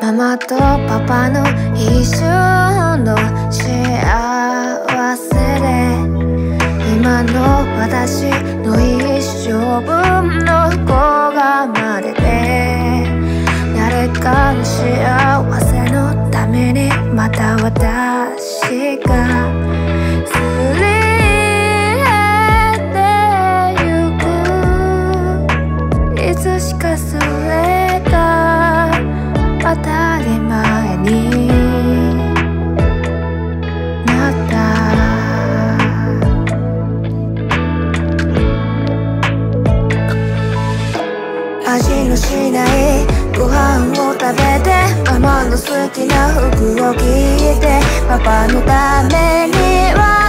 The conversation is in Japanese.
ママとパパの一瞬の幸せで今の私の一生分の子が生まれて誰かの幸せのためにまた私のしないご飯を食べてママの好きな服を着てパパのためには